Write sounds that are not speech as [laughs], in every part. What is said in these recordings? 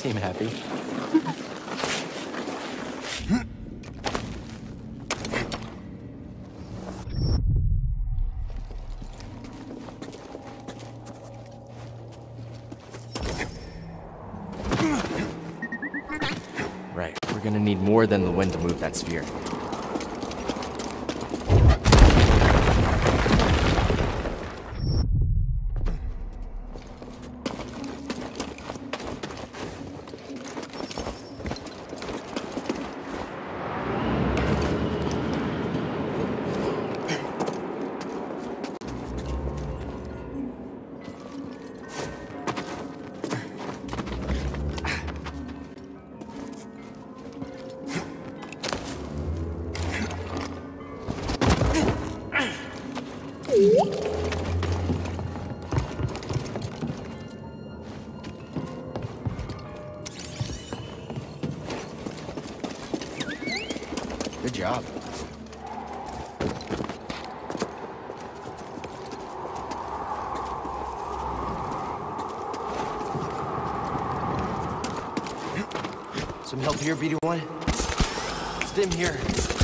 seem happy. Right, we're gonna need more than the wind to move that sphere. Good job. Some help here, BD1? Stim here.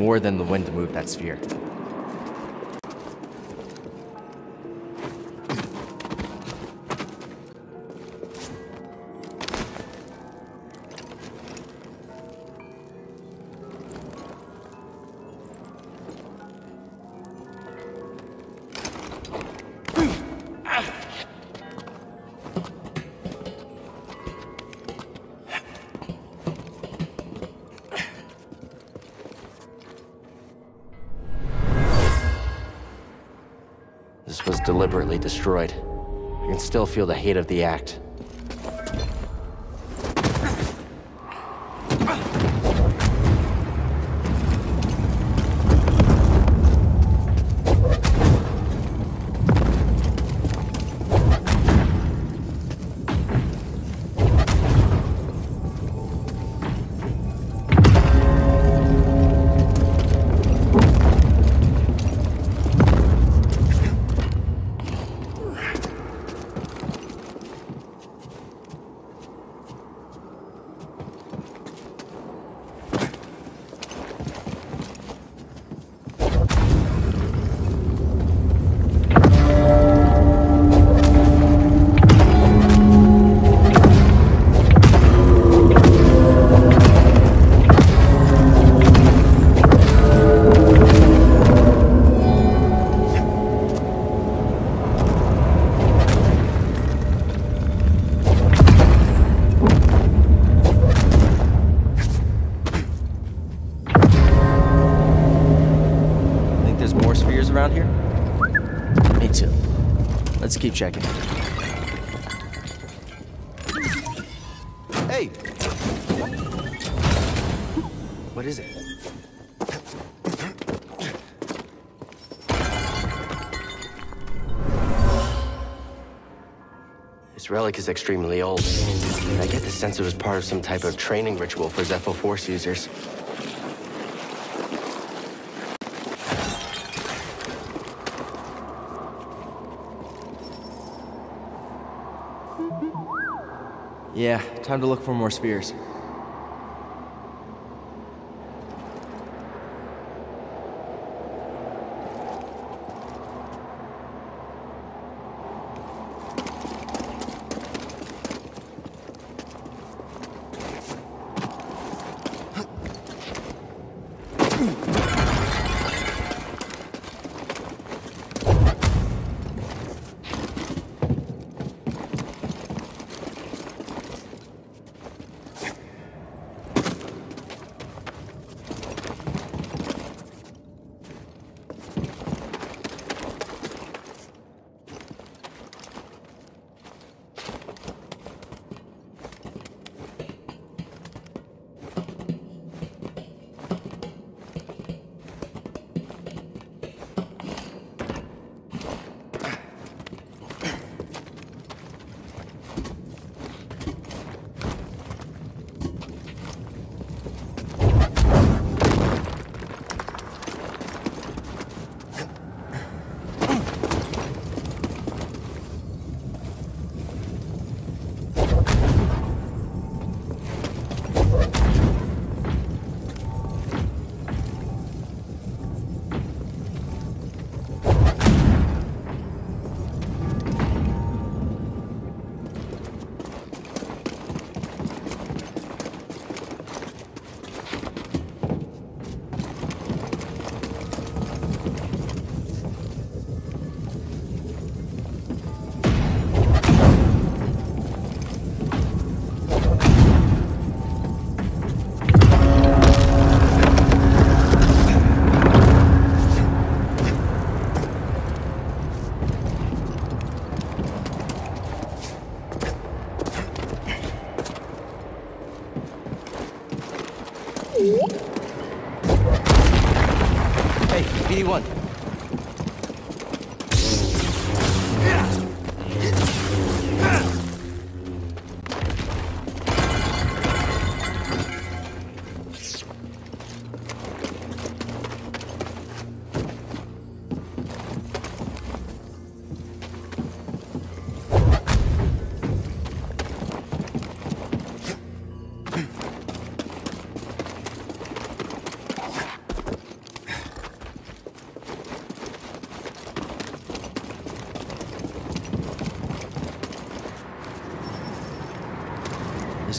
More than the wind to move that sphere. Deliberately destroyed. I can still feel the hate of the act. Is extremely old. I get the sense it was part of some type of training ritual for Zeffo Force users. Yeah, time to look for more spears.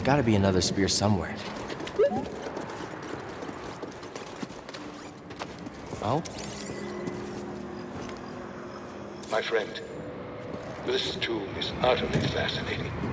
There's gotta be another spear somewhere. Oh? My friend, this tomb is utterly fascinating.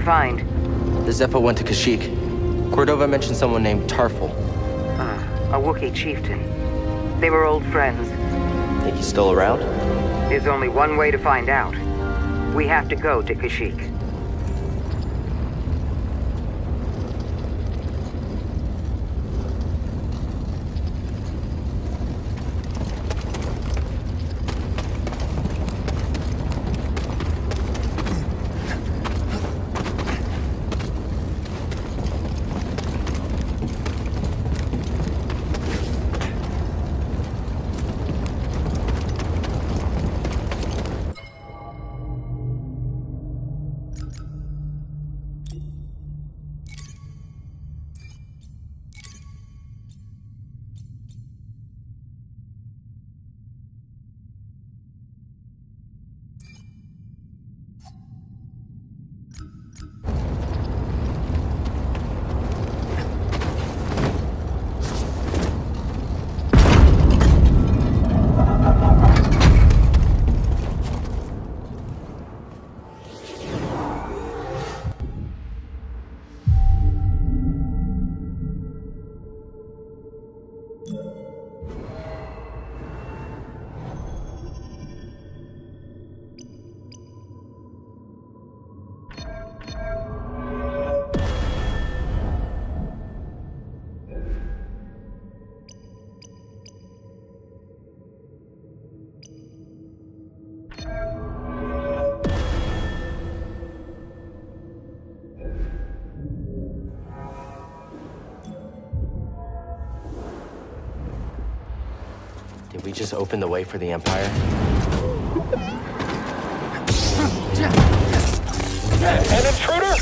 You find? The Zeffo went to Kashyyyk. Cordova mentioned someone named Tarful. Uh, a Wookiee chieftain. They were old friends. Think he's still around? There's only one way to find out. We have to go to Kashyyyk. We just opened the way for the Empire? An intruder?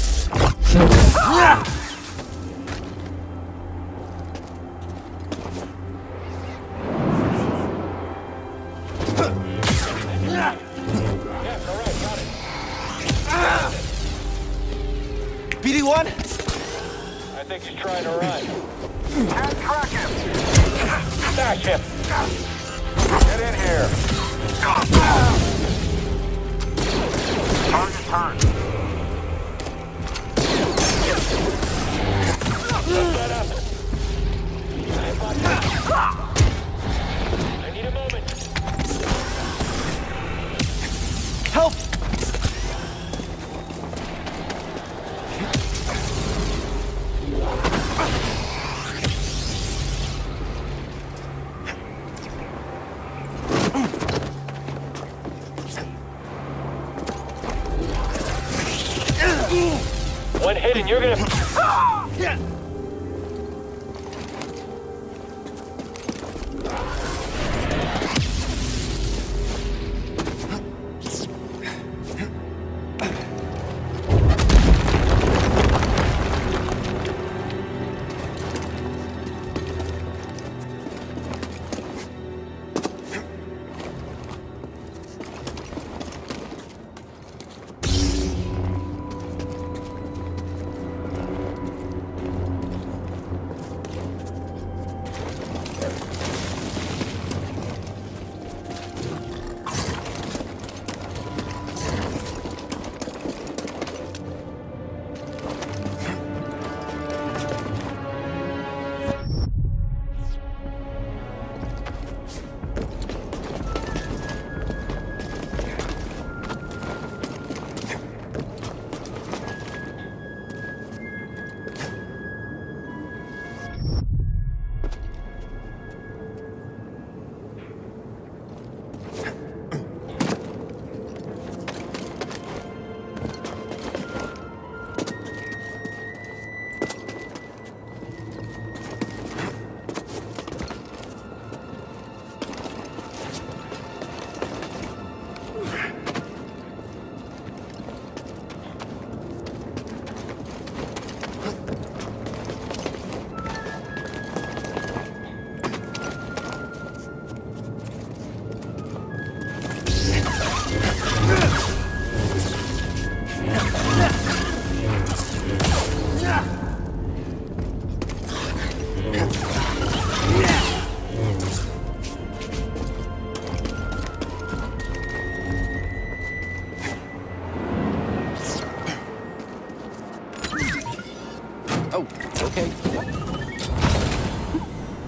okay.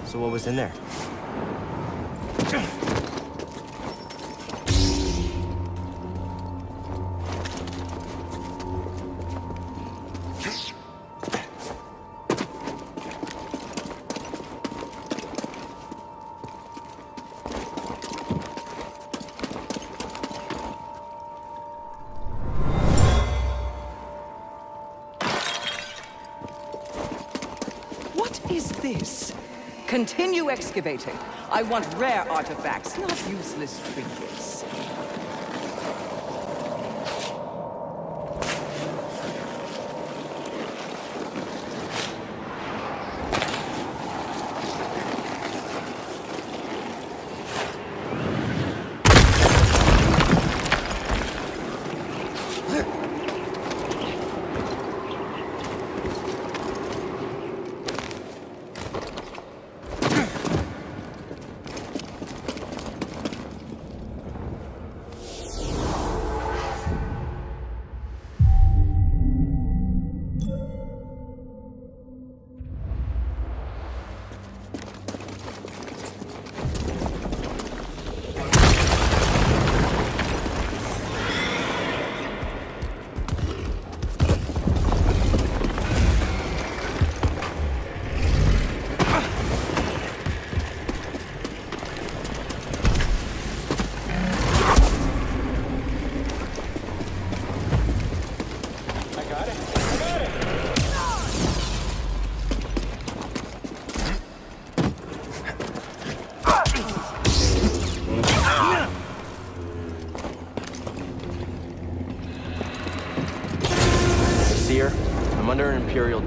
So what was in there? Excavating. I want rare artifacts, not useless trinkets.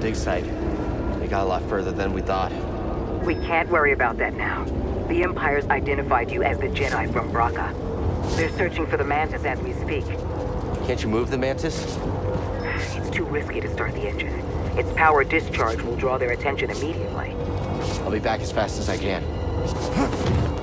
Dig site. They got a lot further than we thought. We can't worry about that now. The Empire's identified you as the Jedi from Bracca. They're searching for the Mantis as we speak. Can't you move the Mantis? It's too risky to start the engine. Its power discharge will draw their attention immediately. I'll be back as fast as I can.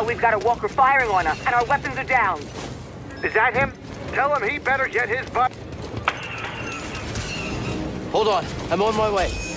Cal, we've got a walker firing on us, and our weapons are down. Is that him? Tell him he better get his butt. Hold on, I'm on my way.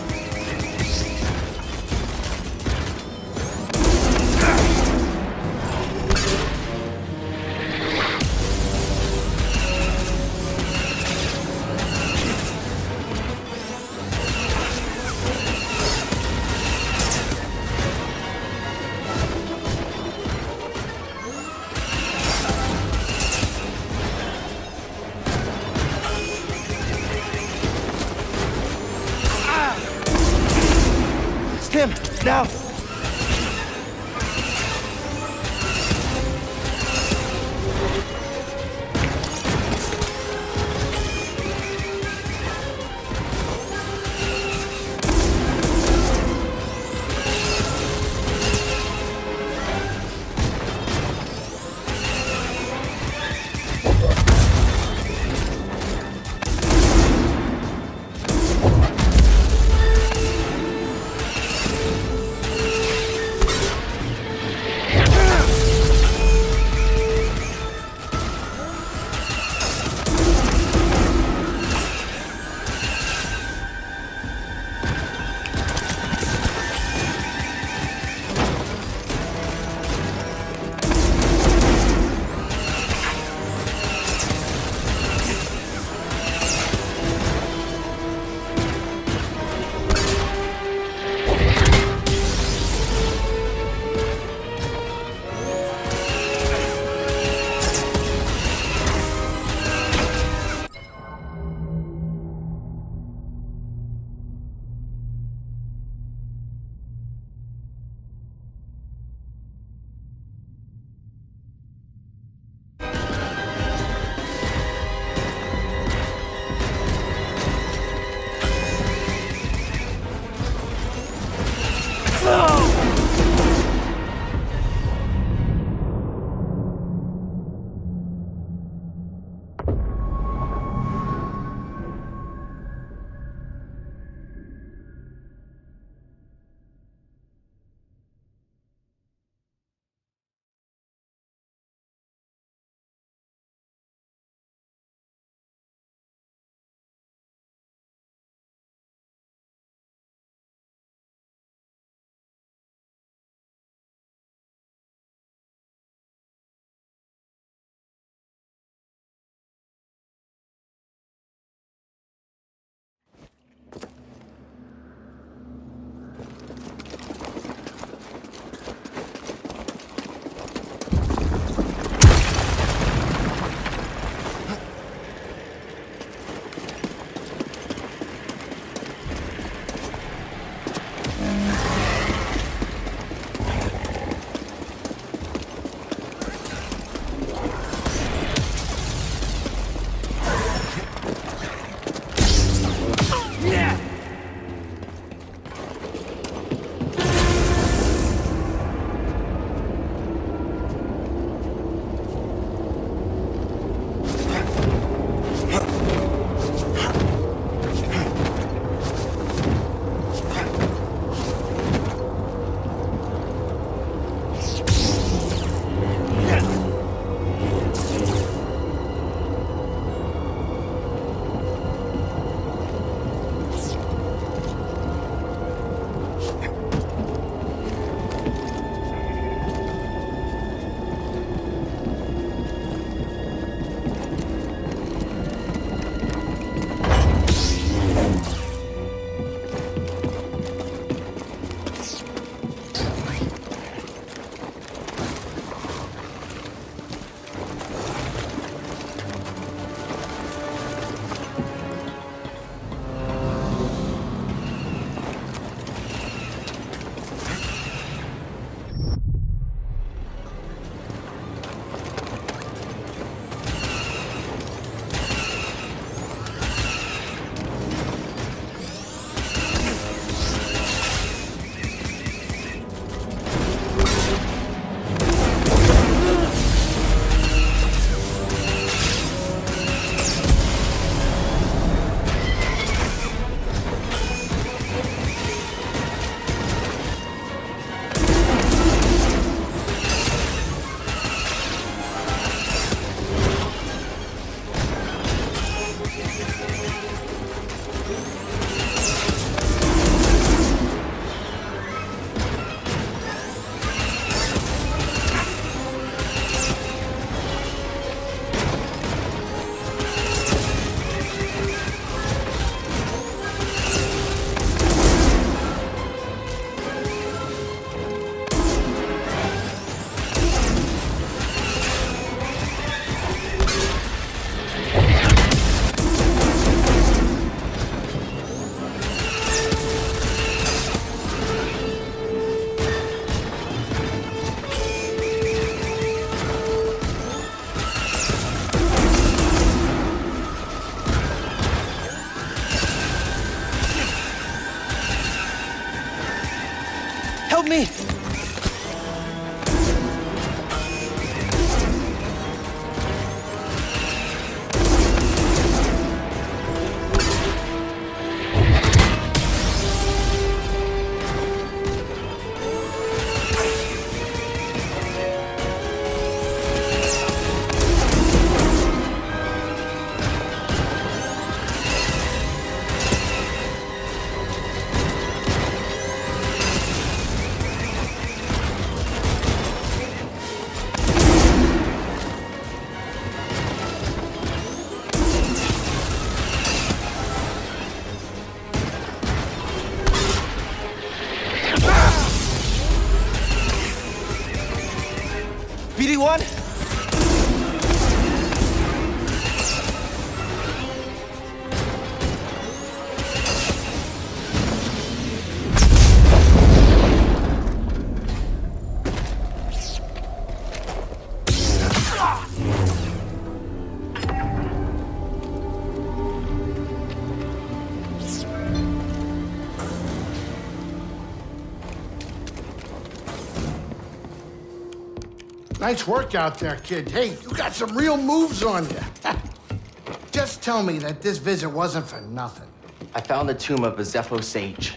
Nice work out there, kid. Hey, you got some real moves on you. [laughs] Just tell me that this visit wasn't for nothing. I found the tomb of a Zeffo sage.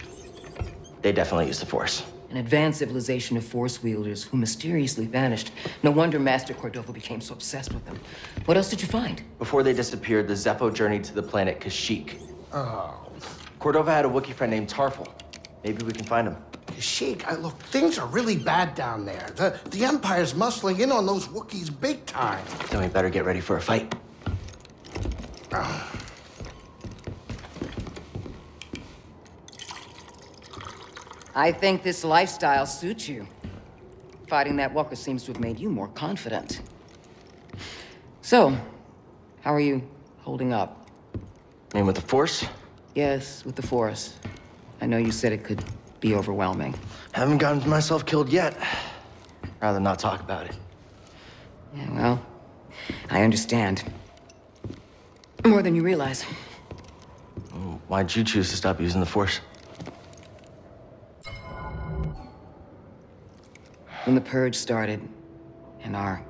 They definitely used the Force. An advanced civilization of force wielders who mysteriously vanished. No wonder Master Cordova became so obsessed with them. What else did you find? Before they disappeared, the Zeffo journeyed to the planet Kashyyyk. Oh, Cordova had a Wookiee friend named Tarful. Maybe we can find him. Sheik, I, look, things are really bad down there. The, the Empire's muscling in on those Wookiees big time. Then we better get ready for a fight. [sighs] I think this lifestyle suits you. Fighting that walker seems to have made you more confident. So, how are you holding up? And with the Force, Yes, with the Force. I know you said it could be overwhelming. haven't gotten myself killed yet. Rather not talk about it. Yeah, well, I understand. More than you realize. Why'd you choose to stop using the Force? When the Purge started, and our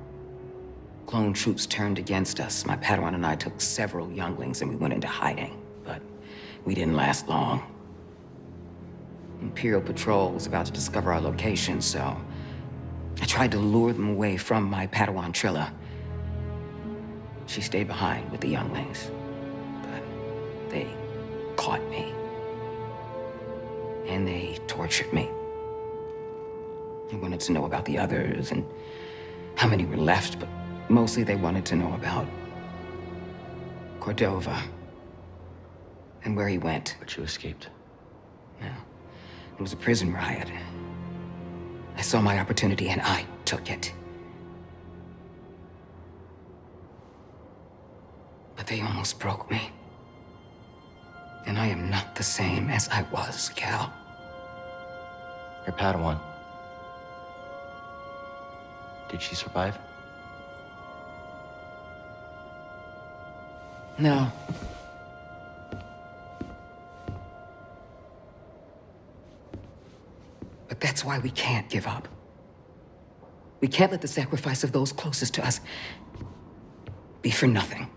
clone troops turned against us, my Padawan and I took several younglings and we went into hiding. But we didn't last long. Imperial Patrol was about to discover our location, so I tried to lure them away from my Padawan Trilla. She stayed behind with the younglings, but they caught me. And they tortured me. They wanted to know about the others and how many were left, but mostly they wanted to know about Cordova and where he went. But you escaped. Yeah. It was a prison riot. I saw my opportunity and I took it. But they almost broke me. And I am not the same as I was, Cal. Your Padawan. Did she survive? No. But that's why we can't give up. We can't let the sacrifice of those closest to us be for nothing.